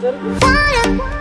放了